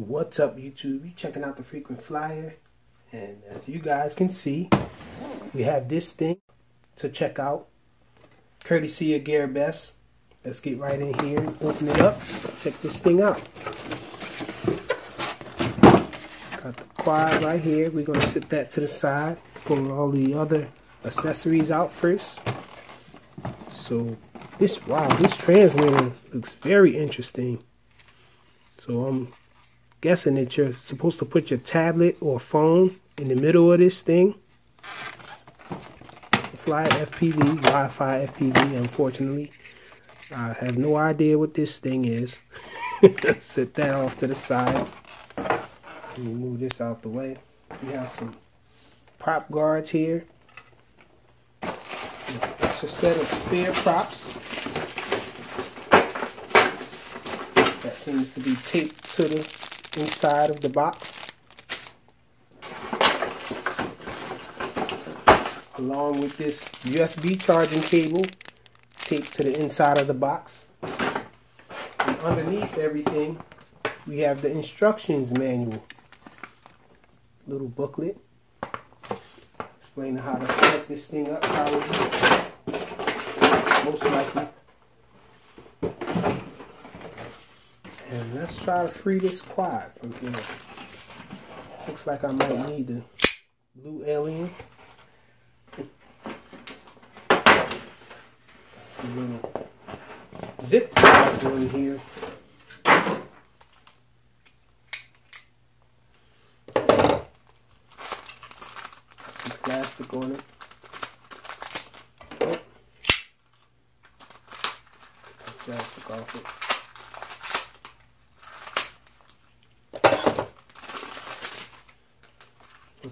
What's up YouTube? You checking out the Frequent Flyer and as you guys can see we have this thing to check out courtesy of GearBest. Let's get right in here open it up. Check this thing out. Got the quad right here. We're to sit that to the side. Pull all the other accessories out first. So this, wow, this transmitter looks very interesting. So I'm guessing that you're supposed to put your tablet or phone in the middle of this thing. Fly FPV, Wi-Fi FPV, unfortunately. I have no idea what this thing is. Set that off to the side. move this out the way. We have some prop guards here. It's a set of spare props. That seems to be taped to the inside of the box. Along with this USB charging cable taped to the inside of the box. And underneath everything, we have the instructions manual. Little booklet explaining how to set this thing up. Most likely. And let's try to free this quad from here. Looks like I might need the blue alien. Some little zip ties on here. Some plastic on it. Plastic off it.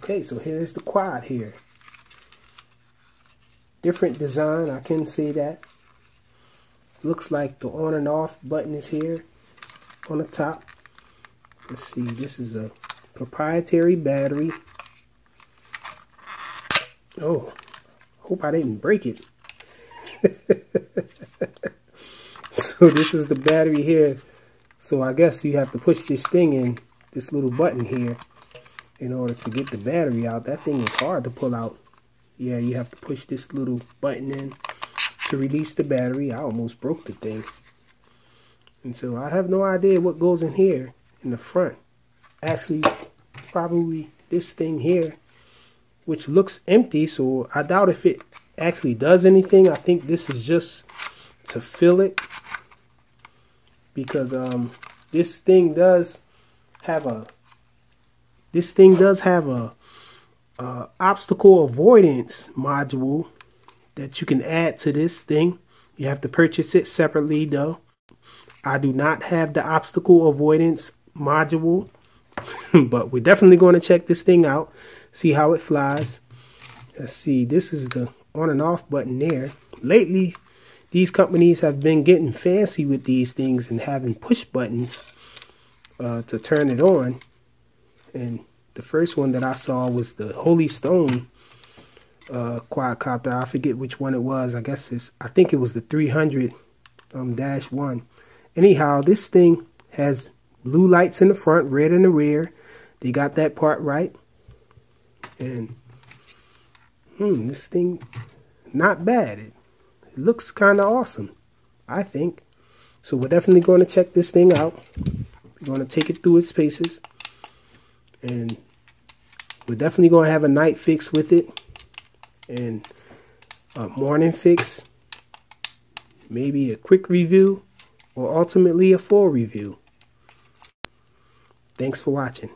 Okay, so here's the quad here. Different design, I can see that. Looks like the on and off button is here on the top. Let's see, this is a proprietary battery. Oh, hope I didn't break it. so this is the battery here. So I guess you have to push this thing in, this little button here in order to get the battery out. That thing is hard to pull out. Yeah, you have to push this little button in to release the battery. I almost broke the thing. And so I have no idea what goes in here in the front. Actually, probably this thing here, which looks empty. So I doubt if it actually does anything. I think this is just to fill it. Because um, this thing does have a this thing does have a, a obstacle avoidance module that you can add to this thing. You have to purchase it separately though. I do not have the obstacle avoidance module, but we're definitely going to check this thing out, see how it flies. Let's see, this is the on and off button there. Lately, these companies have been getting fancy with these things and having push buttons uh, to turn it on and the first one that I saw was the Holy Stone uh, quadcopter. I forget which one it was. I guess it's I think it was the 300 um, dash one. Anyhow, this thing has blue lights in the front, red in the rear. They got that part right. And hmm, this thing not bad. It, it looks kind of awesome, I think. So we're definitely going to check this thing out. We're going to take it through its paces and we're definitely going to have a night fix with it and a morning fix maybe a quick review or ultimately a full review. Thanks for watching